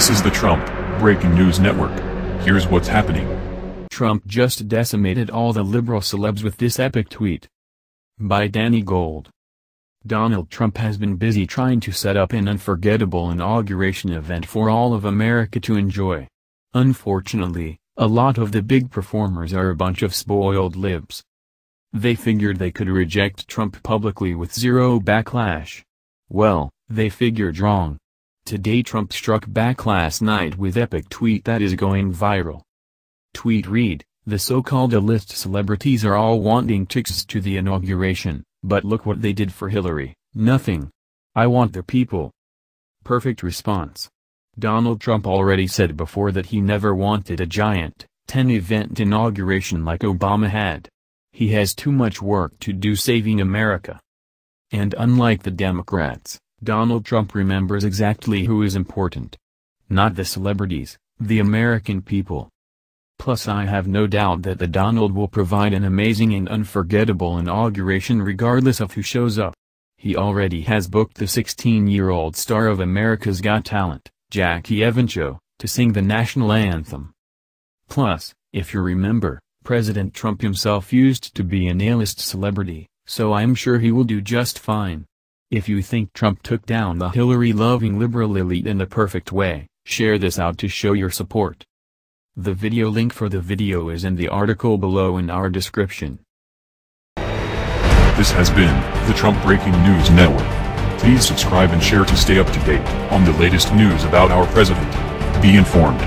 This is the Trump Breaking News Network. Here's what's happening. Trump just decimated all the liberal celebs with this epic tweet. By Danny Gold. Donald Trump has been busy trying to set up an unforgettable inauguration event for all of America to enjoy. Unfortunately, a lot of the big performers are a bunch of spoiled libs. They figured they could reject Trump publicly with zero backlash. Well, they figured wrong. Today Trump struck back last night with epic tweet that is going viral. Tweet read, the so-called A-list celebrities are all wanting tickets to the inauguration, but look what they did for Hillary, nothing. I want the people. Perfect response. Donald Trump already said before that he never wanted a giant, 10-event inauguration like Obama had. He has too much work to do saving America. And unlike the Democrats, Donald Trump remembers exactly who is important. Not the celebrities, the American people. Plus I have no doubt that the Donald will provide an amazing and unforgettable inauguration regardless of who shows up. He already has booked the 16-year-old star of America's Got Talent, Jackie Evancho, to sing the national anthem. Plus, if you remember, President Trump himself used to be an A-list celebrity, so I'm sure he will do just fine. If you think Trump took down the Hillary-loving liberal elite in the perfect way, share this out to show your support. The video link for the video is in the article below in our description. This has been the Trump Breaking News Network. Please subscribe and share to stay up to date on the latest news about our president. Be informed.